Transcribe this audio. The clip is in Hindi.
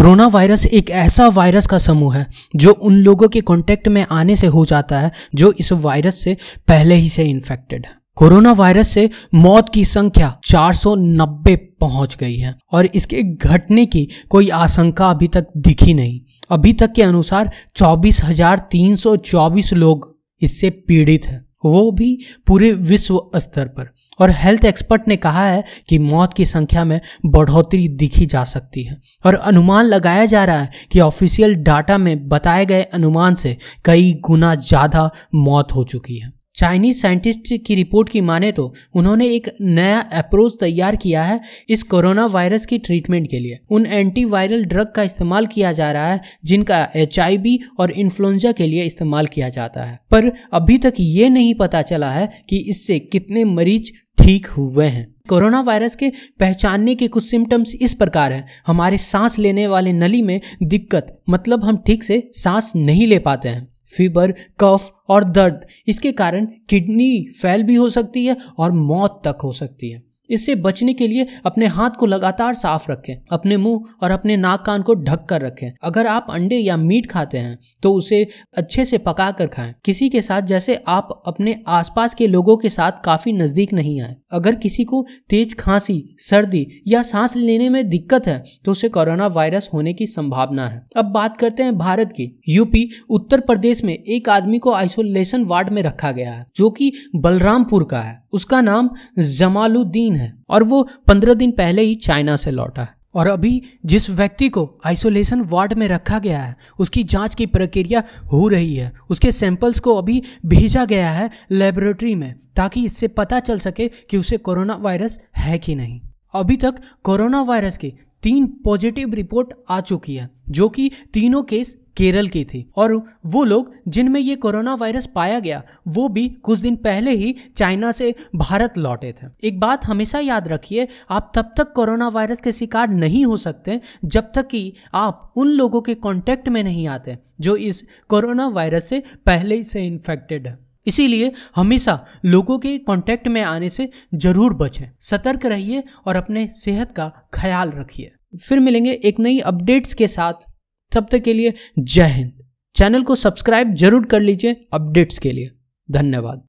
कोरोना वायरस एक ऐसा वायरस का समूह है जो उन लोगों के कांटेक्ट में आने से हो जाता है जो इस वायरस से पहले ही से इन्फेक्टेड है। कोरोना वायरस से मौत की संख्या 490 पहुँच गई है और इसके घटने की कोई आशंका अभी तक दिखी नहीं। अभी तक के अनुसार 24,324 लोग इससे पीड़ित हैं। वो भी पूरे विश्व स्तर पर। और हेल्थ एक्सपर्ट ने कहा है कि मौत की संख्या में बढ़ोतरी दिखी जा सकती है। और अनुमान लगाया जा रहा है कि ऑफिशियल डाटा में बताए गए अनुमान से कई गुना ज़्यादा मौत हो चुकी है। चाइनीज़ साइंटिस्ट की रिपोर्ट की माने तो उन्होंने एक नया अप्रोच तैयार किया है इस कोरोना वायरस की ट्रीटमेंट के लिए। उन एंटीवायरल ड्रग का इस्तेमाल किया जा रहा है, जिनका एच और इन्फ्लुएंजा के लिए इस्तेमाल किया जाता है। पर अभी तक ये नहीं पता चला है कि इससे कितने मरीज़ ठीक हुए हैं। कोरोना वायरस के पहचानने के कुछ सिम्टम्स इस प्रकार हैं। हमारे सांस लेने वाले नली में दिक्कत मतलब हम ठीक से सांस नहीं ले पाते हैं। फीवर, कफ और दर्द। इसके कारण किडनी फेल भी हो सकती है और मौत तक हो सकती है। इससे बचने के लिए अपने हाथ को लगातार साफ़ रखें, अपने मुँह और अपने नाक कान को ढक कर रखें। अगर आप अंडे या मीट खाते हैं तो उसे अच्छे से पका कर खाएँ। किसी के साथ जैसे आप अपने आसपास के लोगों के साथ काफ़ी नज़दीक नहीं आए। अगर किसी को तेज खांसी, सर्दी या सांस लेने में दिक्कत है तो उसे कोरोना वायरस होने की संभावना है। अब बात करते हैं भारत की। यूपी, उत्तर प्रदेश में एक आदमी को आइसोलेशन वार्ड में रखा गया है, जो कि बलरामपुर का है। उसका नाम जमालुद्दीन है और वो पंद्रह दिन पहले ही चाइना से लौटा है। और अभी जिस व्यक्ति को आइसोलेशन वार्ड में रखा गया है, उसकी जाँच की प्रक्रिया हो रही है, उसके सैंपल्स को अभी भेजा गया है लेबोरेटरी में, ताकि इससे पता चल सके कि उसे कोरोना वायरस है कि नहीं। अभी तक कोरोना वायरस की तीन पॉजिटिव रिपोर्ट आ चुकी है, जो कि तीनों केस केरल की थी। और वो लोग जिनमें ये कोरोना वायरस पाया गया, वो भी कुछ दिन पहले ही चाइना से भारत लौटे थे। एक बात हमेशा याद रखिए, आप तब तक कोरोना वायरस के शिकार नहीं हो सकते जब तक कि आप उन लोगों के कांटेक्ट में नहीं आते जो इस कोरोना वायरस से पहले से इन्फेक्टेड है। इसीलिए हमेशा लोगों के कांटेक्ट में आने से ज़रूर बचें। सतर्क रहिए और अपने सेहत का ख्याल रखिए। फिर मिलेंगे एक नई अपडेट्स के साथ। तब तक के लिए जय हिंद। चैनल को सब्सक्राइब ज़रूर कर लीजिए अपडेट्स के लिए। धन्यवाद।